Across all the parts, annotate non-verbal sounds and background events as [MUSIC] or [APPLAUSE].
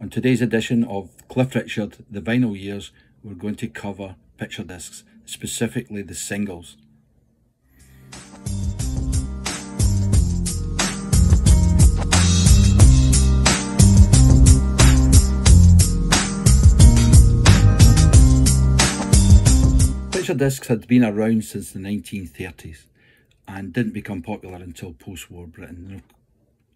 On today's edition of Cliff Richard, The Vinyl Years, we're going to cover picture discs, specifically the singles. Picture discs had been around since the 1930s and didn't become popular until post-war Britain.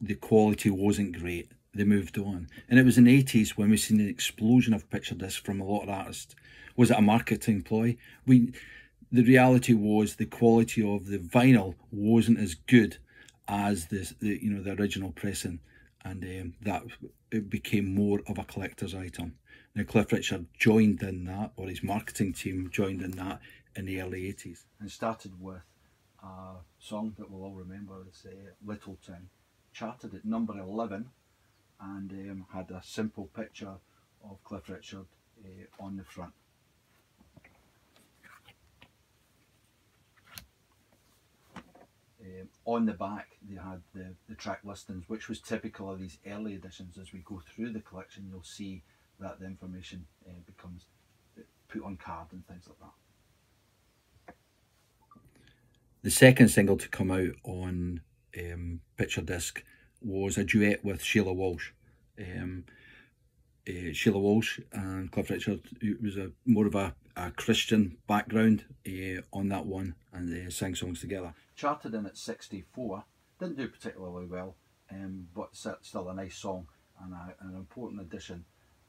The quality wasn't great they moved on. And it was in the 80s when we seen an explosion of picture discs from a lot of artists. Was it a marketing ploy? We, the reality was the quality of the vinyl wasn't as good as the, the you know the original pressing, and um, that it became more of a collector's item. Now Cliff Richard joined in that, or his marketing team joined in that in the early 80s, and started with a song that we'll all remember as uh, Little Town, charted at number 11 and um, had a simple picture of Cliff Richard uh, on the front. Um, on the back they had the, the track listings which was typical of these early editions as we go through the collection you'll see that the information uh, becomes put on card and things like that. The second single to come out on um, picture disc was a duet with Sheila Walsh. Um, uh, Sheila Walsh and Cliff Richard it was a more of a, a Christian background uh, on that one and they sang songs together. Charted in at 64, didn't do particularly well um, but still a nice song and a, an important addition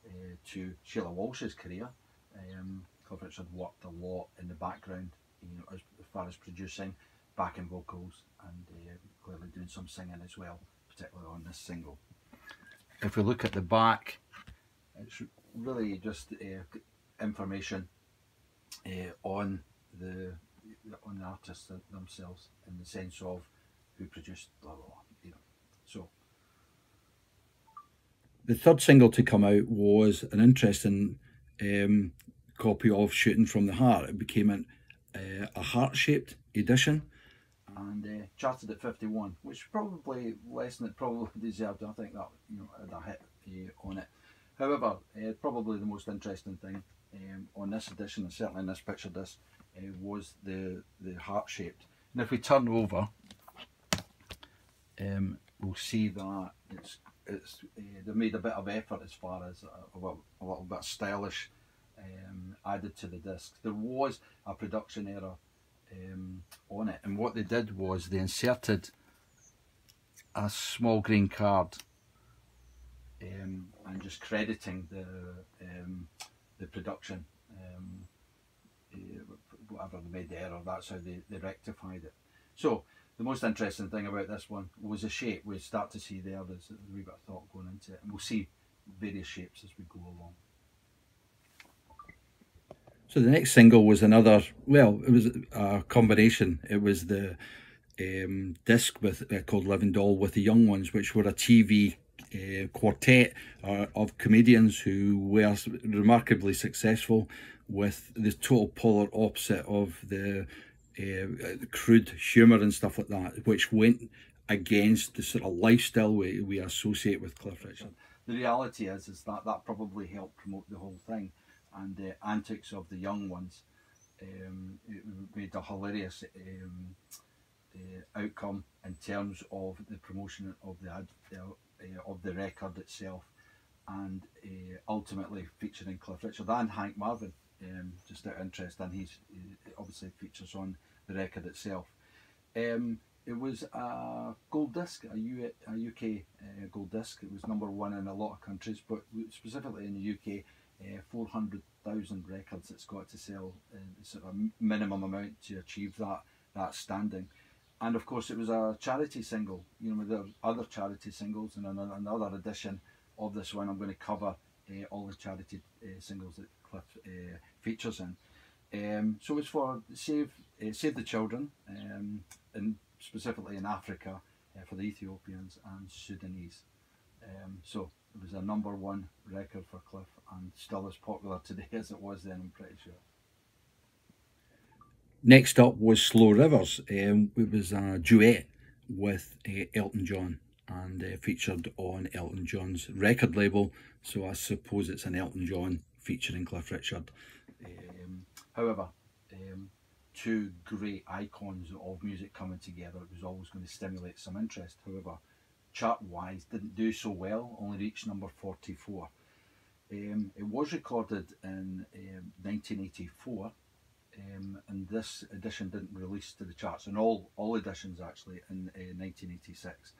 uh, to Sheila Walsh's career. Um, Cliff Richard worked a lot in the background you know, as, as far as producing, backing vocals and clearly doing some singing as well particularly on this single. If we look at the back, it's really just uh, information uh, on the on the artists themselves in the sense of who produced blah blah blah. You know, so. The third single to come out was an interesting um, copy of Shooting from the Heart. It became an, uh, a heart-shaped edition and uh, charted at 51, which probably less than it probably [LAUGHS] deserved. I think that you know had a hit uh, on it. However, uh, probably the most interesting thing um, on this edition, and certainly in this picture, this uh, was the the heart shaped. And if we turn over, um, we'll see that it's it's uh, they made a bit of effort as far as a, a, a little bit stylish um, added to the disc. There was a production error um, on it. And what they did was they inserted a small green card um, and just crediting the um, the production, um, uh, whatever they made the error, that's how they, they rectified it. So the most interesting thing about this one was the shape. We start to see there there's a wee bit of thought going into it, and we'll see various shapes as we go along. So the next single was another, well, it was a combination. It was the um, disc with uh, called Living Doll with the Young Ones, which were a TV uh, quartet uh, of comedians who were remarkably successful with the total polar opposite of the uh, crude humour and stuff like that, which went against the sort of lifestyle we, we associate with Cliff Richard. The reality is, is that that probably helped promote the whole thing and the antics of the young ones um, made a hilarious um, uh, outcome in terms of the promotion of the ad, uh, of the record itself and uh, ultimately featuring Cliff Richard and Hank Marvin um, just out of interest. And he's he obviously features on the record itself. Um, it was a gold disc a, U, a UK uh, gold disc. It was number one in a lot of countries but specifically in the UK uh, 400,000 records it's got to sell uh, sort of a minimum amount to achieve that that standing. And of course it was a charity single you know there are other charity singles and another edition of this one. I'm going to cover uh, all the charity uh, singles that Cliff uh, features in. Um, so it's for save save the children um, and specifically in Africa for the Ethiopians and Sudanese. Um, so it was a number one record for Cliff and still as popular [LAUGHS] today as it was then, I'm pretty sure. Next up was Slow Rivers. Um, it was a duet with uh, Elton John. and uh, featured on Elton John's record label. So I suppose it's an Elton John featuring Cliff Richard. Um, however, um, two great icons of music coming together was always going to stimulate some interest. However, chart-wise, didn't do so well, only reached number 44. Um, it was recorded in um, 1984, um, and this edition didn't release to the charts, and all, all editions actually in uh, 1986.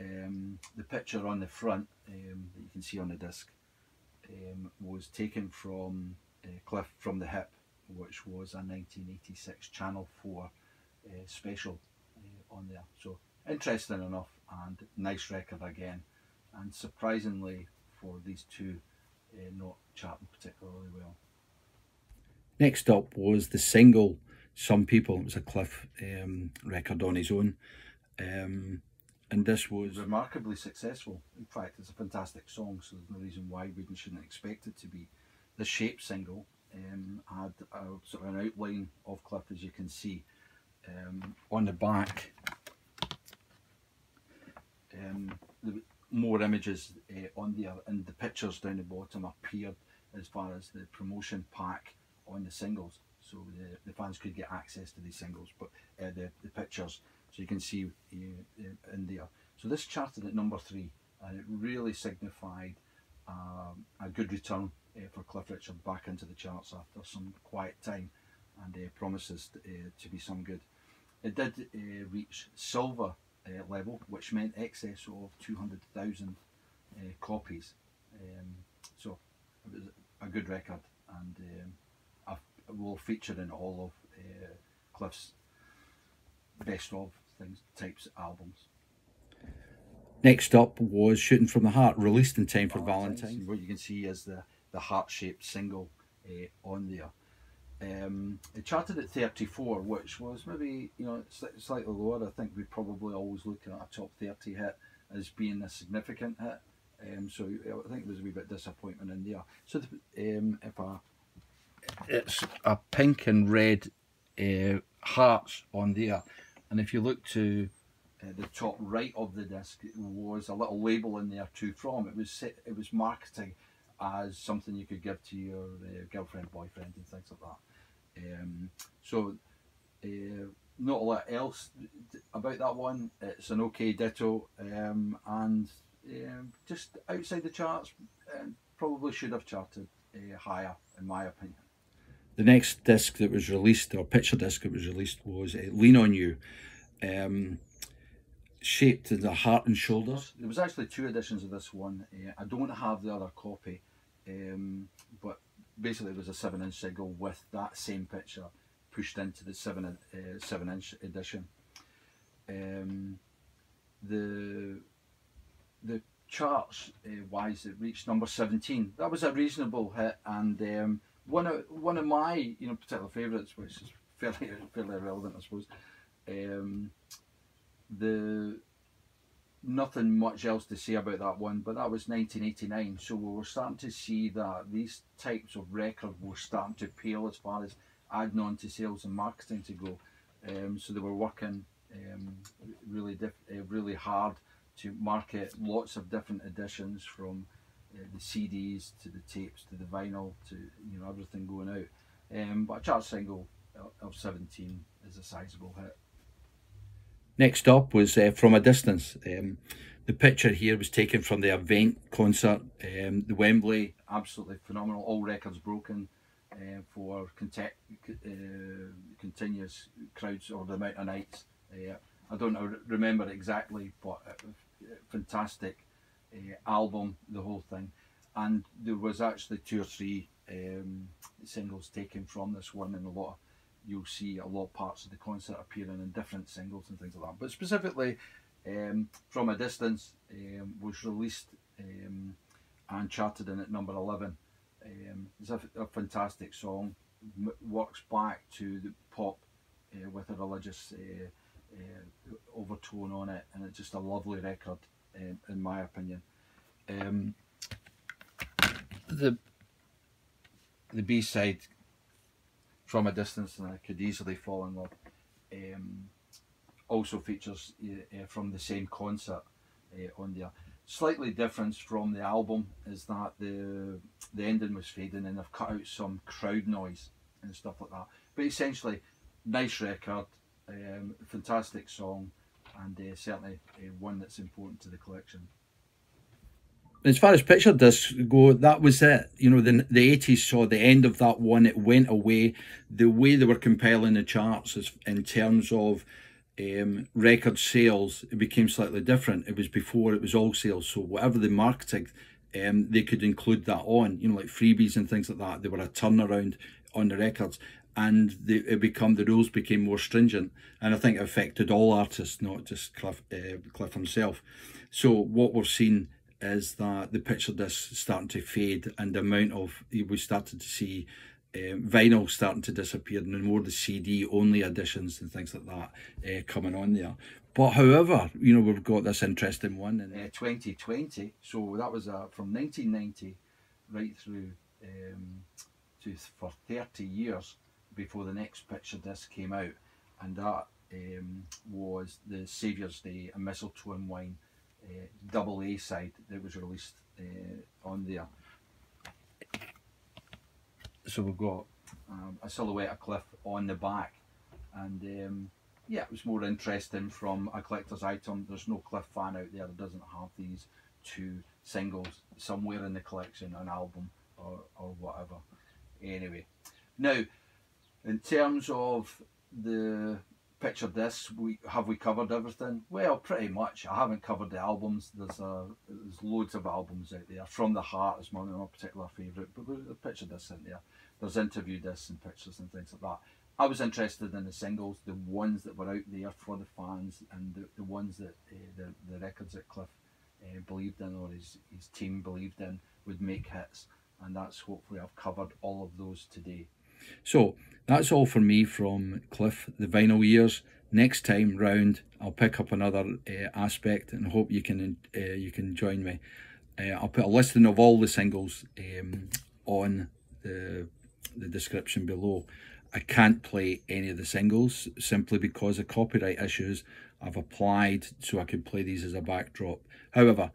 Um, the picture on the front um, that you can see on the disc um, was taken from uh, Cliff from the Hip, which was a 1986 Channel 4 uh, special uh, on there. So interesting enough and nice record again. And surprisingly for these two, uh, not charting particularly well. Next up was the single Some People. It was a Cliff um, record on his own. Um, and this was remarkably successful. In fact, it's a fantastic song, so there's no reason why we shouldn't expect it to be. The Shape single um, had a, sort of an outline of Cliff, as you can see. Um, on the back, um, the, more images uh, on there, and the pictures down the bottom appeared as far as the promotion pack on the singles, so the, the fans could get access to these singles, but uh, the, the pictures so you can see uh, in there. So this charted at number three and it really signified um, a good return for Cliff Richard back into the charts after some quiet time and promises to, be some good. It did reach silver uh, level which meant excess of 200,000 copies. Um, so it was a good record and um, will feature in all of Cliff's best of things types albums. Next up was Shooting from the Heart, released in time for Valentine's. Valentine's. What you can see is the, the heart-shaped single uh, on there. Um, it charted at 34, which was maybe you know slightly lower. I think we probably always look at a top 30 hit as being a significant hit. Um, so I think there's a wee bit of disappointment in there. So the, um, if a it's a pink and red uh, hearts on there, and if you look to uh, the top right of the disc, was a little label in there too from. It was set, it was marketing as something you could give to your uh, girlfriend, boyfriend, and things like that. Um, so, uh, not a lot else about that one. It's an okay ditto, um, and um, just outside the charts, um, probably should have charted uh, higher, in my opinion. The next disc that was released, or picture disc that was released, was uh, Lean On You, um, shaped in the heart and shoulders. There was actually two editions of this one. Uh, I don't have the other copy, um, but basically it was a 7 inch single with that same picture pushed into the 7, uh, seven inch edition. Um, the the charts uh, wise it reached number 17 that was a reasonable hit and um, one of one of my you know particular favorites, which is [LAUGHS] fairly fairly irrelevant, I suppose. Um, the nothing much else to say about that one, but that was 1989. So we were starting to see that these types of records were starting to pale as far as adding on to sales and marketing to go. Um, so they were working um, really uh, really hard to market lots of different editions from uh, the CDs to the tapes to the vinyl to you know everything going out. Um, but a chart single of 17 is a sizable hit. Next up was uh, From a Distance. Um, the picture here was taken from the event concert, um, the Wembley, absolutely phenomenal, all records broken uh, for uh, continuous crowds or the amount of nights. Uh, I don't remember exactly, but fantastic uh, album, the whole thing. And there was actually two or three um, singles taken from this one, and a lot. Of, you'll see a lot of parts of the concert appearing in different singles and things like that. But specifically, um, from a distance, um, was released um, and charted in at number eleven. Um, it's a, a, fantastic song. M works back to the pop uh, with a religious uh, uh, overtone on it, and it's just a lovely record, um, in my opinion. Um, the the B side from a distance, and I could easily fall in love. Um, also features uh, from the same concert, uh, on there. Slightly different from the album is that the the ending was fading and they've cut out some crowd noise and stuff like that. But essentially, nice record, um, fantastic song, and uh, certainly one that's important to the collection. As far as picture discs go, that was it. You know, the the eighties saw the end of that one. It went away. The way they were compiling the charts is in terms of um, record sales, it became slightly different. It was before it was all sales, so whatever the marketing, um, they could include that on, you know, like freebies and things like that. They were a turnaround on the records, and they, it become the rules became more stringent, and I think it affected all artists, not just Cliff, uh, Cliff himself. So what we've seen is that the picture disc is starting to fade, and the amount of we started to see um, vinyl starting to disappear and more the CD only editions and things like that uh, coming on there. But however, you know, we've got this interesting one in uh, 2020. So that was uh, from 1990 right through um, to for 30 years before the next picture disc came out. And that um, was the Saviour's Day, a mistletoe and wine double A side that was released uh, on there. So we've got um, a silhouette of Cliff on the back. And um, yeah it was more interesting from a collector's item there's no Cliff fan out there that doesn't have these two singles somewhere in the collection an album or, or whatever. Anyway now in terms of the picture discs we have we covered everything? Well pretty much. I haven't covered the albums. There's a there's loads of albums out there. From the heart is my, my particular favorite but the picture discs in there. There's interview discs and pictures and things like that. I was interested in the singles the ones that were out there for the fans and the, the ones that uh, the, the records that cliff uh, believed in or his, his team believed in would make hits. And that's hopefully i've covered all of those today so that's all for me from Cliff, the vinyl years. Next time round, I'll pick up another uh, aspect and hope you can uh, you can join me. Uh, I'll put a listing of all the singles um, on the the description below. I can't play any of the singles simply because of copyright issues. I've applied so I can play these as a backdrop. However,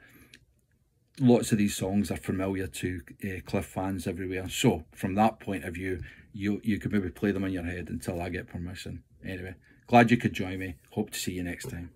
lots of these songs are familiar to uh, Cliff fans everywhere. So from that point of view, you you could maybe play them in your head until I get permission. Anyway, glad you could join me. Hope to see you next time.